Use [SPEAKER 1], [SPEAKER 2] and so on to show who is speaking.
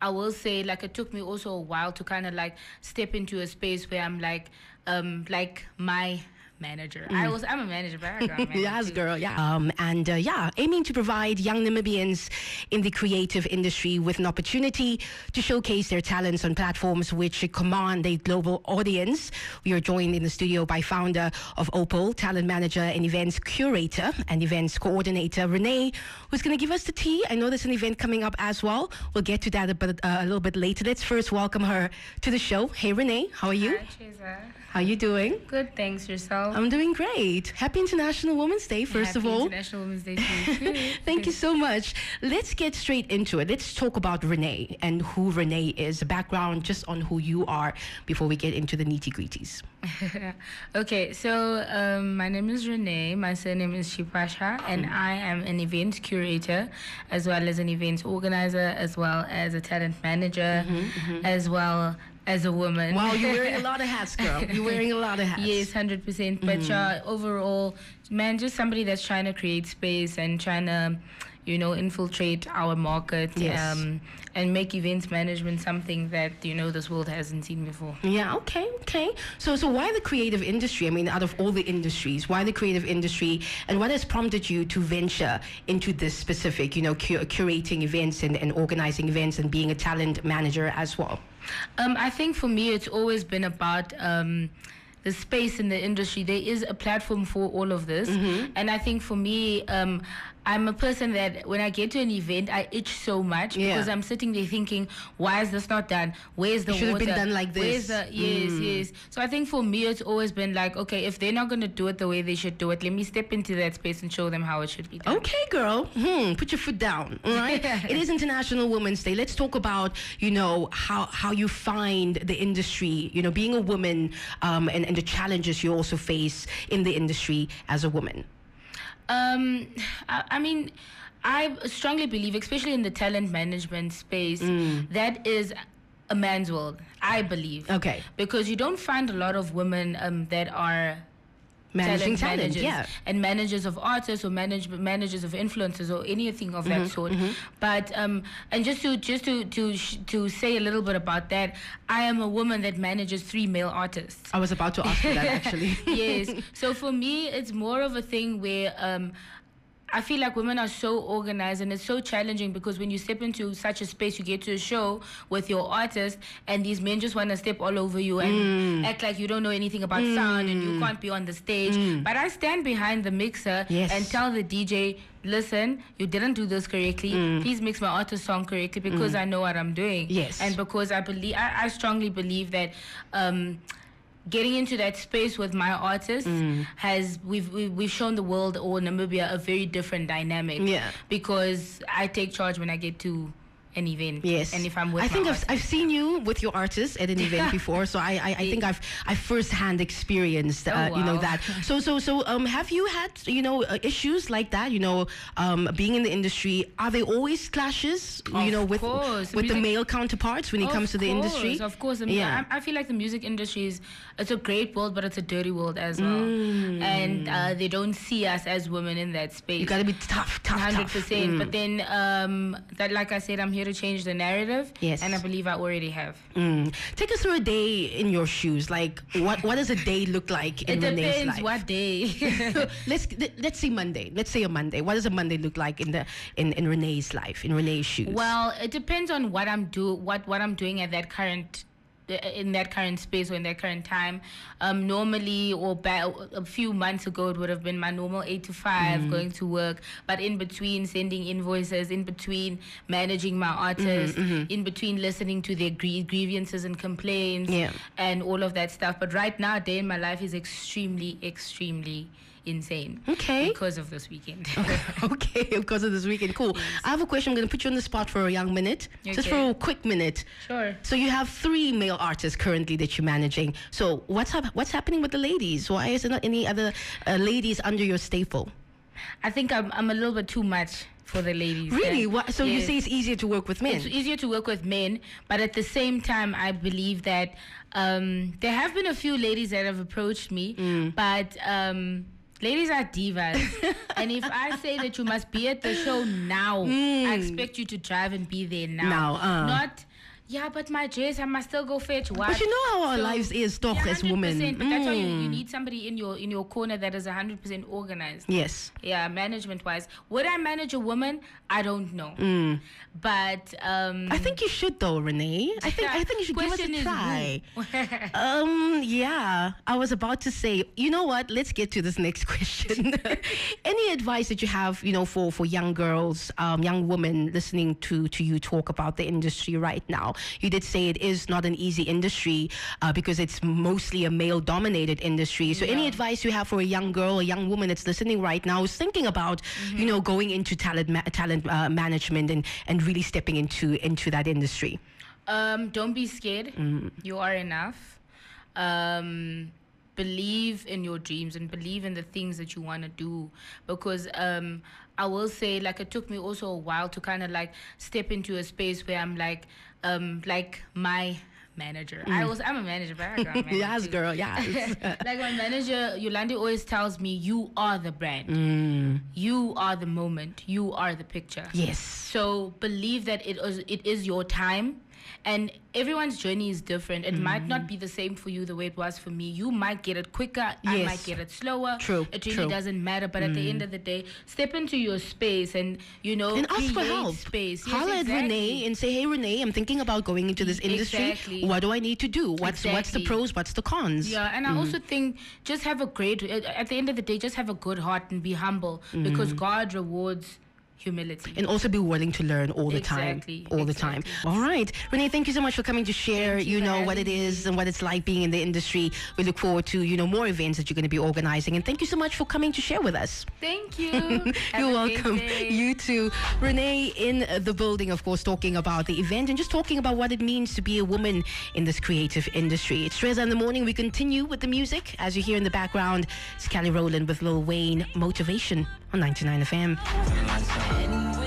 [SPEAKER 1] I will say like it took me also a while to kind of like step into a space where I'm like um like my manager. I was I'm a manager, but I got a manager
[SPEAKER 2] yes, girl. Yeah. Um, and uh, yeah, aiming to provide young Namibians in the creative industry with an opportunity to showcase their talents on platforms which command a global audience. We are joined in the studio by founder of Opal, talent manager and events curator and events coordinator Renee, who's going to give us the tea. I know there's an event coming up as well. We'll get to that a, bit, uh, a little bit later. Let's first welcome her to the show. Hey, Renee, how are you?
[SPEAKER 1] Hi, Treza.
[SPEAKER 2] How are you doing?
[SPEAKER 1] Good, thanks yourself.
[SPEAKER 2] I'm doing great. Happy International Women's Day, first
[SPEAKER 1] Happy
[SPEAKER 2] of all.
[SPEAKER 1] International Women's Day to you. too.
[SPEAKER 2] Thank you so much. Let's get straight into it. Let's talk about Renee and who Renee is, background just on who you are before we get into the nitty gritties.
[SPEAKER 1] okay, so um, my name is Renee. My surname is Chipasha, and hmm. I am an event curator, as well as an event organizer, as well as a talent manager, mm-hmm, mm-hmm. as well as a woman.
[SPEAKER 2] Wow, you're wearing a lot of hats, girl. You're wearing a lot of hats.
[SPEAKER 1] Yes, hundred percent. But yeah, overall, man, just somebody that's trying to create space and trying to, you know, infiltrate our market
[SPEAKER 2] Yes.
[SPEAKER 1] um, and make events management something that you know this world hasn't seen before.
[SPEAKER 2] Yeah, okay, okay. So so why the creative industry? I mean, out of all the industries, why the creative industry and what has prompted you to venture into this specific, you know, cu- curating events and, and organizing events and being a talent manager as well?
[SPEAKER 1] Um, I think for me, it's always been about um, the space in the industry. There is a platform for all of this,
[SPEAKER 2] Mm-hmm.
[SPEAKER 1] and I think for me, um, I'm a person that when I get to an event, I itch so much
[SPEAKER 2] Yeah.
[SPEAKER 1] because I'm sitting there thinking, why is this not done? Where's the
[SPEAKER 2] It should have been done like
[SPEAKER 1] Where's
[SPEAKER 2] this.
[SPEAKER 1] the yes, yes. So I think for me, it's always been like, okay, if they're not going to do it the way they should do it, let me step into that space and show them how it should be done.
[SPEAKER 2] Okay, girl. Hmm. Put your foot down. All right. it is International Women's Day. Let's talk about you know how how you find the industry. You know, being a woman um, and and the challenges you also face in the industry as a woman.
[SPEAKER 1] Um, I, I mean, I strongly believe, especially in the talent management space,
[SPEAKER 2] Mm.
[SPEAKER 1] that is a man's world. I believe.
[SPEAKER 2] Okay.
[SPEAKER 1] Because you don't find a lot of women um, that are
[SPEAKER 2] Managing talent,
[SPEAKER 1] managers
[SPEAKER 2] yeah.
[SPEAKER 1] and managers of artists or manage, managers of influencers or anything of
[SPEAKER 2] Mm-hmm,
[SPEAKER 1] that sort. But um, and just to just to to sh- to say a little bit about that, I am a woman that manages three male artists
[SPEAKER 2] I was about to ask you that actually.
[SPEAKER 1] yes. So for me, it's more of a thing where um, I feel like women are so organized and it's so challenging because when you step into such a space, you get to a show with your artist and these men just want to step all over you and mm. act like you don't know anything about sound and you mm. can't be on the stage. Mm. But I stand behind the mixer
[SPEAKER 2] Yes.
[SPEAKER 1] and tell the DJ, listen, you didn't do this correctly. Please mix my artist song correctly because I know what I'm doing.
[SPEAKER 2] Yes.
[SPEAKER 1] And because I believe, I, I strongly believe that. Um, getting into that space with my artists
[SPEAKER 2] Mm.
[SPEAKER 1] has we've, we've we've shown the world or Namibia a very different dynamic.
[SPEAKER 2] Yeah.
[SPEAKER 1] Because I take charge when I get to an event.
[SPEAKER 2] Yes.
[SPEAKER 1] And if I'm with
[SPEAKER 2] I think I've. I've seen you with your artists at an event before, so I I, I think I've I firsthand experienced uh,
[SPEAKER 1] Oh,
[SPEAKER 2] you know that. So so so um have you had you know uh, issues like that? You know um being in the industry, are there always clashes? you know with
[SPEAKER 1] course.
[SPEAKER 2] with the male counterparts when it comes to the industry.
[SPEAKER 1] Of course, Of course. I, mean,
[SPEAKER 2] Yeah.
[SPEAKER 1] I, I feel like the music industry is it's a great world, but it's a dirty world as well.
[SPEAKER 2] Mm.
[SPEAKER 1] And uh, they don't see us as women in that space.
[SPEAKER 2] You got to be tough, tough,
[SPEAKER 1] Hundred
[SPEAKER 2] tough.
[SPEAKER 1] percent.
[SPEAKER 2] Mm.
[SPEAKER 1] But then, um, that like I said, I'm here to change the narrative.
[SPEAKER 2] Yes.
[SPEAKER 1] And I believe I already have.
[SPEAKER 2] Mm. Take us through a day in your shoes. Like, what what does a day look like in
[SPEAKER 1] It
[SPEAKER 2] Renee's
[SPEAKER 1] depends
[SPEAKER 2] life?
[SPEAKER 1] what day.
[SPEAKER 2] let's let's say Monday. Let's say a Monday. What does a Monday look like in the in, in Renee's life, in Renee's shoes?
[SPEAKER 1] Well, it depends on what I'm do what what I'm doing at that current in that current space or in that current time. Um, normally, or ba- a few months ago, it would have been my normal eight to 5
[SPEAKER 2] Mm.
[SPEAKER 1] going to work. But in between sending invoices, in between managing my artists,
[SPEAKER 2] Mm-hmm,
[SPEAKER 1] in between listening to their grie- grievances and complaints,
[SPEAKER 2] Yeah.
[SPEAKER 1] and all of that stuff. But right now, a day in my life is extremely, extremely insane.
[SPEAKER 2] Okay.
[SPEAKER 1] Because of this weekend.
[SPEAKER 2] okay, because of this weekend. Cool. I have a question. I'm going to put you on the spot for a young minute, okay. just for a quick minute.
[SPEAKER 1] sure.
[SPEAKER 2] So you have three male artists currently that you're managing. So what's up? What's happening with the ladies? Why is there not any other uh, ladies under your staple?
[SPEAKER 1] I think I'm, I'm a little bit too much for the ladies.
[SPEAKER 2] Really? What, so you
[SPEAKER 1] Yes.
[SPEAKER 2] say it's easier to work with men?
[SPEAKER 1] it's easier to work with men, but at the same time, I believe that um, there have been a few ladies that have approached me,
[SPEAKER 2] Mm.
[SPEAKER 1] but um, Ladies are divas. and if I say that you must be at the show now, I expect you to drive and be there now.
[SPEAKER 2] Now, uh.
[SPEAKER 1] Not, yeah, but my dress, I must still go fetch what?
[SPEAKER 2] But you know how our
[SPEAKER 1] So-
[SPEAKER 2] lives is, toch,
[SPEAKER 1] Yeah,
[SPEAKER 2] as women.
[SPEAKER 1] 100%, that's why you, you
[SPEAKER 2] Mm.
[SPEAKER 1] need somebody in your in your corner that is 100% organized.
[SPEAKER 2] Yes.
[SPEAKER 1] Yeah, management wise. Would I manage a woman? I don't know. But um
[SPEAKER 2] Mm. I think you should though, Renee. I think I think you should give us a try. Um, yeah. I was about to say, you know what? Let's get to this next question. Any advice that you have, you know, for for young girls, um, young women listening to to you talk about the industry right now? You did say it is not an easy industry uh, because it's mostly a male dominated industry. So, any advice you have for a young girl, a young woman that's listening right now, is thinking about, you know, going into talent ma- talent uh, management and and really stepping into into that industry?
[SPEAKER 1] Um, don't be scared. You are enough. Um, believe in your dreams and believe in the things that you want to do. Because um, I will say, like, it took me also a while to kind of like step into a space where I'm like, um, like my manager. I was, I'm a manager, but I got a manager
[SPEAKER 2] yes,
[SPEAKER 1] too.
[SPEAKER 2] girl. Yes.
[SPEAKER 1] like my manager Yolandi always tells me, "You are the brand.
[SPEAKER 2] Mm.
[SPEAKER 1] You are the moment. You are the picture."
[SPEAKER 2] yes.
[SPEAKER 1] So believe that it is it is your time, and everyone's journey is different. It might not mm. be the same for you the way it was for me. You might get it quicker. I might get it slower.
[SPEAKER 2] True,
[SPEAKER 1] It really
[SPEAKER 2] true. Mm.
[SPEAKER 1] doesn't matter. But at the end mm. of the day, step into your space and you know
[SPEAKER 2] and ask for help.
[SPEAKER 1] Space. Yes,
[SPEAKER 2] Holla at. Renee and say, "Hey, Renee, I'm thinking about going into this industry.
[SPEAKER 1] Exactly.
[SPEAKER 2] What do I need to do? What's what's the pros? What's the cons?"
[SPEAKER 1] Yeah, and I mm. also think just have a great. At at the end of the day, just have a good heart and be humble because God rewards humility.
[SPEAKER 2] And also be willing to learn all the
[SPEAKER 1] Exactly,
[SPEAKER 2] time. All the time. All right. Renee, thank you so much for coming to share,
[SPEAKER 1] Thank you
[SPEAKER 2] you know, what it is and what it's like being in the industry. We look forward to, you know, more events that you're going to be organizing. And thank you so much for coming to share with us.
[SPEAKER 1] Thank you.
[SPEAKER 2] You're welcome. You too. Renee in the building, of course, talking about the event and just talking about what it means to be a woman in this creative industry. It's Treza in the morning. We continue with the music. As you hear in the background, it's Kelly Rowland with Lil Wayne Motivation on 99 FM.
[SPEAKER 3] When